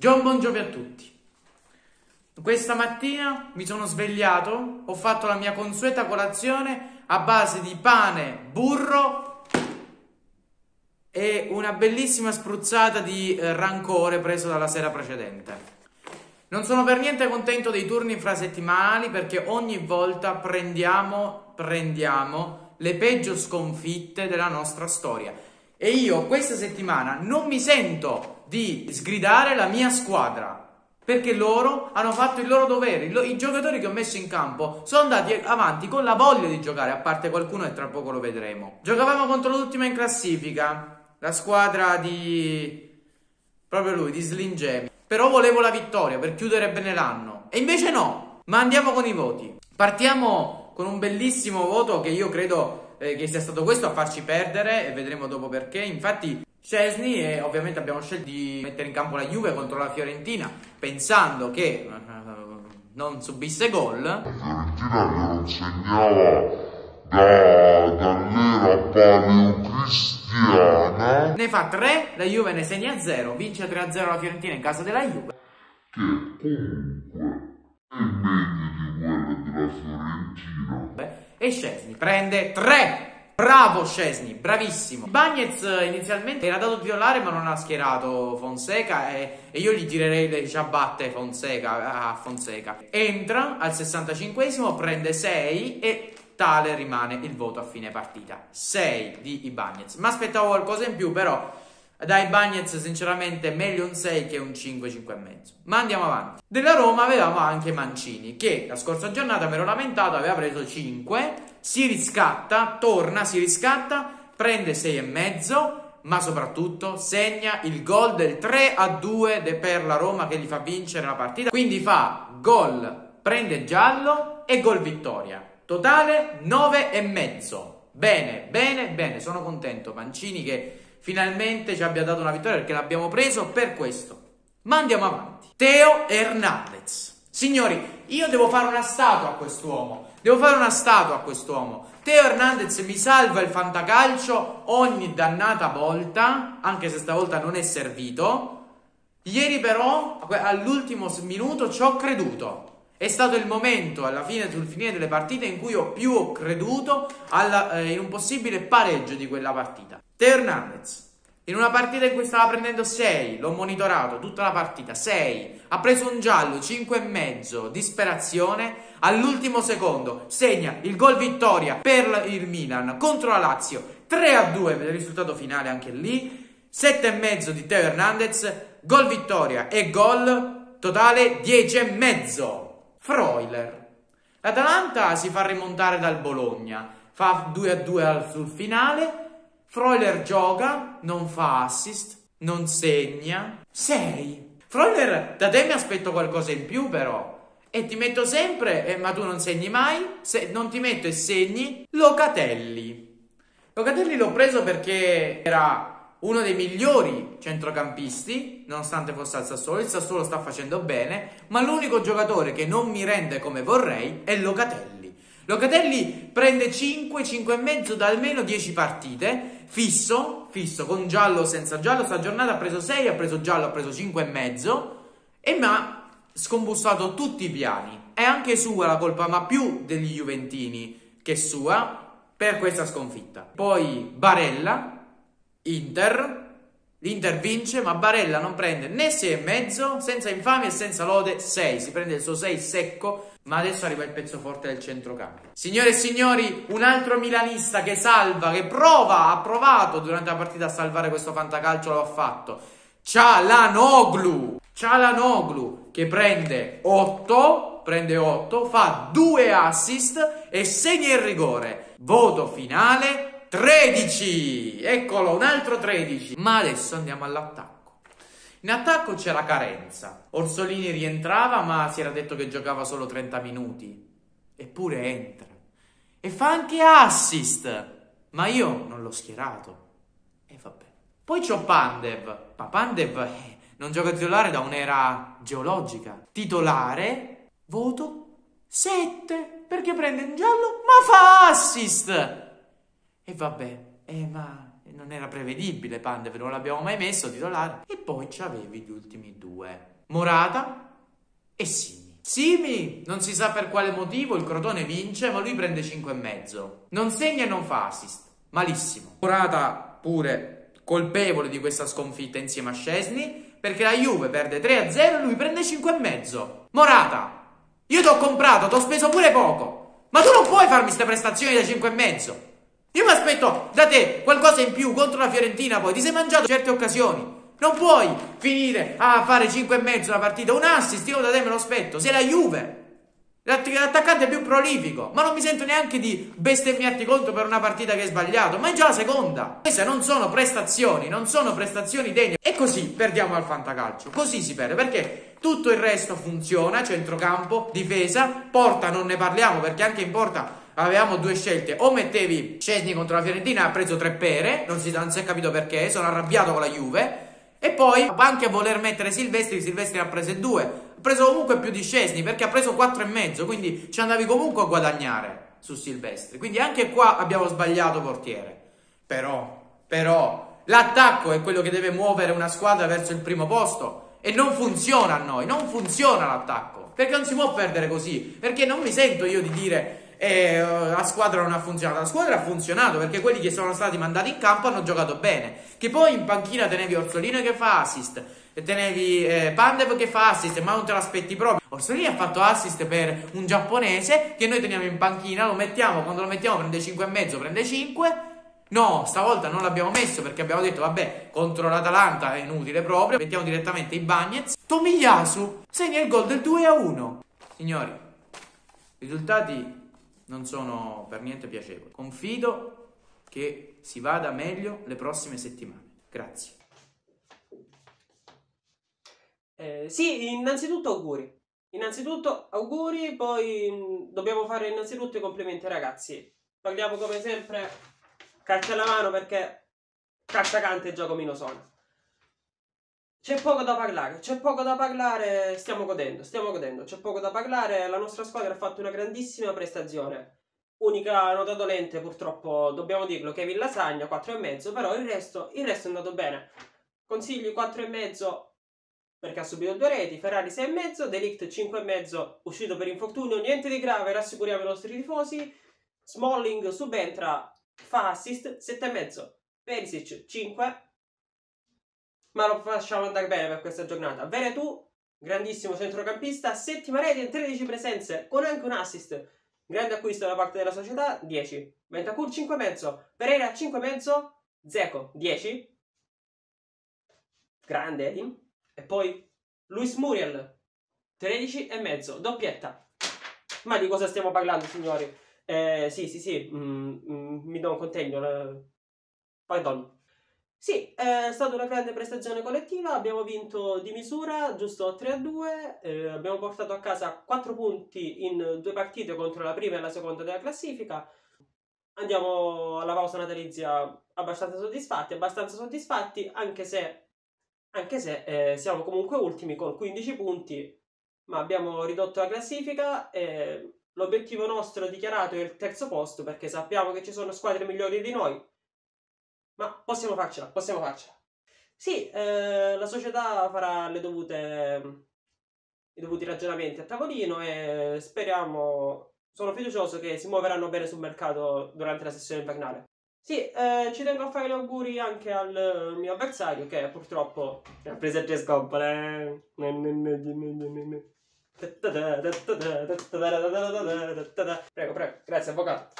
John Bongiovi a tutti. Questa mattina mi sono svegliato, ho fatto la mia consueta colazione a base di pane, burro e una bellissima spruzzata di eh, rancore preso dalla sera precedente. Non sono per niente contento dei turni infrasettimanali perché ogni volta prendiamo, prendiamo le peggio sconfitte della nostra storia. E io questa settimana non mi sento di sgridare la mia squadra. Perché loro hanno fatto il loro dovere. I, giocatori che ho messo in campo sono andati avanti con la voglia di giocare, a parte qualcuno e tra poco lo vedremo. Giocavamo contro l'ultima in classifica, la squadra di... proprio lui, di Slingemi. Però volevo la vittoria per chiudere bene l'anno. E invece no, ma andiamo con i voti. Partiamo con un bellissimo voto che io credo eh, che sia stato questo a farci perdere e vedremo dopo perché. Infatti Cesny e ovviamente abbiamo scelto di mettere in campo la Juve contro la Fiorentina pensando che uh, non subisse gol. La Fiorentina che non segnava da, dall'era paleocristiana. Ne fa 3, la Juve ne segna 0, vince 3-0 la Fiorentina in casa della Juve. Che comunque è meglio di quella della Fiorentina. E Cesny prende 3 Bravo Scesni, bravissimo. Bagnez eh, inizialmente era dato titolare ma non ha schierato Fonseca e, e io gli tirerei le ciabatte Fonseca, a Fonseca. Entra al 65esimo, prende 6 e tale rimane il voto a fine partita. 6 di Ibagnez. Ma aspettavo qualcosa in più però dai Bagnez sinceramente meglio un 6 che un 5, 5 e mezzo. Ma andiamo avanti. Della Roma avevamo anche Mancini che la scorsa giornata mi ero lamentato, aveva preso 5 si riscatta, torna, si riscatta, prende 6,5 ma soprattutto segna il gol del 3 a 2 per la Roma che gli fa vincere la partita. Quindi fa gol, prende giallo e gol vittoria. Totale 9,5. Bene, bene, bene, sono contento. Mancini che finalmente ci abbia dato una vittoria perché l'abbiamo preso per questo. Ma andiamo avanti. Teo Hernandez. Signori, io devo fare una statua a quest'uomo. Devo fare una statua a quest'uomo. Teo Hernandez mi salva il fantacalcio ogni dannata volta, anche se stavolta non è servito. Ieri però, all'ultimo minuto, ci ho creduto. È stato il momento, alla fine, sul finire delle partite, in cui ho più creduto alla, eh, in un possibile pareggio di quella partita. Teo Hernandez in una partita in cui stava prendendo 6, l'ho monitorato tutta la partita, 6, ha preso un giallo, 5 e mezzo, disperazione, all'ultimo secondo segna il gol vittoria per il Milan contro la Lazio, 3 a 2 per il risultato finale anche lì, 7 e mezzo di Teo Hernandez, gol vittoria e gol totale 10 e mezzo. Freuler. L'Atalanta si fa rimontare dal Bologna, fa 2 a 2 sul finale, Freuler gioca, non fa assist, non segna. 6. Freuler, da te mi aspetto qualcosa in più però. E ti metto sempre, eh, ma tu non segni mai. Se non ti metto e segni, Locatelli. Locatelli l'ho preso perché era uno dei migliori centrocampisti, nonostante fosse al Sassuolo. Il Sassuolo sta facendo bene, ma l'unico giocatore che non mi rende come vorrei è Locatelli. Locatelli prende 5, 5 e mezzo da almeno 10 partite, fisso, fisso, con giallo o senza giallo, sta giornata ha preso 6, ha preso giallo, ha preso 5 e mezzo e mi ha scombussato tutti i piani. È anche sua la colpa, ma più degli Juventini che sua, per questa sconfitta. Poi Barella, Inter, L'Inter vince, ma Barella non prende né 6,5, senza infamia e senza lode 6. Si prende il suo 6 secco, ma adesso arriva il pezzo forte del centrocampo. Signore e signori, un altro milanista che salva, che prova, ha provato durante la partita a salvare questo fantacalcio, lo ha fatto. Cialanoglu! Cialanoglu che prende 8, prende 8, fa 2 assist e segna il rigore. Voto finale 13! Eccolo, un altro 13. Ma adesso andiamo all'attacco. In attacco c'è la carenza. Orsolini rientrava, ma si era detto che giocava solo 30 minuti. Eppure entra. E fa anche assist. Ma io non l'ho schierato. E vabbè. Poi c'ho Pandev. Ma Pandev eh, non gioca titolare da un'era geologica. Titolare, voto 7. Perché prende un giallo, ma fa assist. E vabbè, eh, ma non era prevedibile Pandev, non l'abbiamo mai messo titolare. E poi c'avevi gli ultimi due, Morata e Simi. Simi, non si sa per quale motivo, il Crotone vince, ma lui prende 5,5. Non segna e non fa assist. Malissimo. Morata pure colpevole di questa sconfitta insieme a Scesni, perché la Juve perde 3-0 e lui prende 5,5. Morata, io ti ho comprato, ti ho speso pure poco, ma tu non puoi farmi queste prestazioni da 5,5. Io mi aspetto da te qualcosa in più contro la Fiorentina poi, ti sei mangiato certe occasioni. Non puoi finire a fare 5 e mezzo una partita, un assist, io da te me lo aspetto, sei la Juve. L'attaccante più prolifico, ma non mi sento neanche di bestemmiarti contro per una partita che hai sbagliato, ma è già la seconda. Queste non sono prestazioni, non sono prestazioni degne. E così perdiamo al fantacalcio, così si perde, perché tutto il resto funziona, centrocampo, difesa, porta non ne parliamo perché anche in porta avevamo due scelte, o mettevi Scesni contro la Fiorentina, ha preso tre pere, non si, non si è capito perché, sono arrabbiato con la Juve, e poi anche a voler mettere Silvestri, Silvestri ha prese due, ha preso comunque più di Scesni perché ha preso quattro e mezzo, quindi ci andavi comunque a guadagnare su Silvestri, quindi anche qua abbiamo sbagliato portiere, però, però, l'attacco è quello che deve muovere una squadra verso il primo posto. E non funziona a noi, non funziona l'attacco, perché non si può perdere così, perché non mi sento io di dire e uh, la squadra non ha funzionato. La squadra ha funzionato perché quelli che sono stati mandati in campo hanno giocato bene. Che poi in panchina tenevi Orsolino che fa assist, e tenevi eh, Pandev che fa assist, ma non te l'aspetti proprio. Orsolini ha fatto assist per un giapponese che noi teniamo in panchina, lo mettiamo, quando lo mettiamo prende 5,5, prende 5. No, stavolta non l'abbiamo messo perché abbiamo detto, vabbè, contro l'Atalanta è inutile proprio. Mettiamo direttamente i Bagnets. Tomiyasu segna il gol del 2 a 1. Signori, risultati non sono per niente piacevoli. Confido che si vada meglio le prossime settimane. Grazie. Eh, sì, innanzitutto auguri. Innanzitutto auguri, poi mh, dobbiamo fare innanzitutto i complimenti ragazzi. Parliamo come sempre calcia alla mano perché carta canta e gioco meno sono. C'è poco da parlare, c'è poco da parlare, stiamo godendo, stiamo godendo, c'è poco da parlare, la nostra squadra ha fatto una grandissima prestazione. Unica nota dolente, purtroppo, dobbiamo dirlo, Kevin Lasagna, 4,5, però il resto, il resto è andato bene. Consigli 4,5 perché ha subito due reti, Ferrari 6,5, Delict 5,5, uscito per infortunio, niente di grave, rassicuriamo i nostri tifosi. Smalling subentra, fa assist, 7,5, Perisic 5, ma lo facciamo andare bene per questa giornata. Veretù, grandissimo centrocampista, settima rete 13 presenze, con anche un assist. Grande acquisto da parte della società, 10. Ventacur 5,5. Pereira 5,5. Zeco 10. Grande Edin. E poi Luis Muriel 13,5. Doppietta. Ma di cosa stiamo parlando, signori? Eh, sì, sì, sì. Mm, mm, mi do un contegno. Eh. Pardon. Sì, è stata una grande prestazione collettiva, abbiamo vinto di misura, giusto 3-2, eh, abbiamo portato a casa 4 punti in due partite contro la prima e la seconda della classifica. Andiamo alla pausa natalizia abbastanza soddisfatti, abbastanza soddisfatti, anche se, anche se eh, siamo comunque ultimi con 15 punti, ma abbiamo ridotto la classifica e l'obiettivo nostro dichiarato è il terzo posto perché sappiamo che ci sono squadre migliori di noi ma possiamo farcela, possiamo farcela. Sì, eh, la società farà le dovute, i dovuti ragionamenti a tavolino e speriamo, sono fiducioso che si muoveranno bene sul mercato durante la sessione invernale. Sì, eh, ci tengo a fare gli auguri anche al mio avversario che purtroppo ha preso tre scompole. Prego, prego, grazie avvocato.